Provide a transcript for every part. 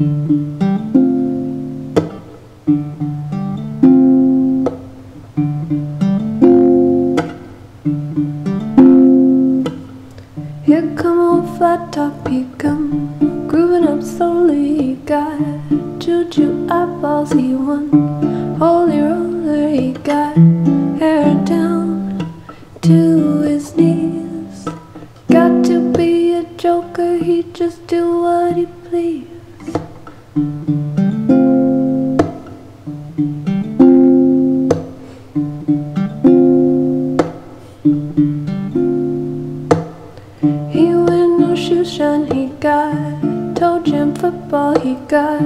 Here come old flat top, he come grooving up slowly. He got juju eyeballs, he won holy roller. He got hair down to his knees. Got to be a joker, he just do what he please. He wear no shoes shine, he got toe jam football, he got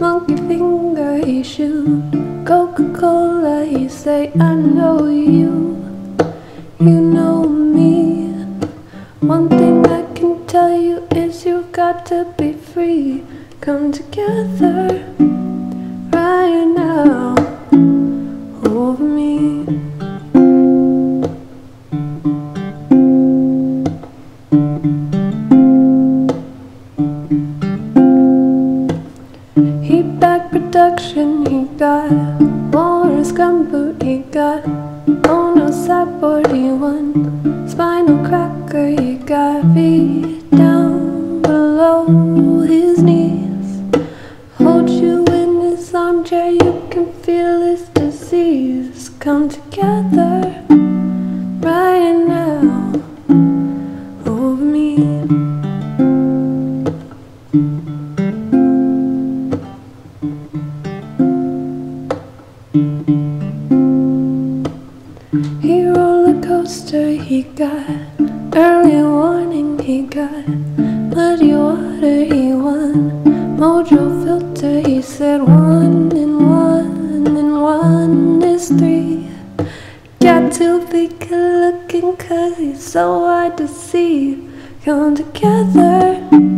monkey finger, he shoot Coca-Cola, he say I know you, you know me. One thing I can tell you is you got to be free. Come together right now over me. He back production, he got Morris gumboot, he got Oh no sideboard, he won can feel this disease Come together right now. Over me. He roller coaster, he got. Early warning, he got. Muddy water, he won. Mojo filter, he said looking cause it's so hard to see. You come together.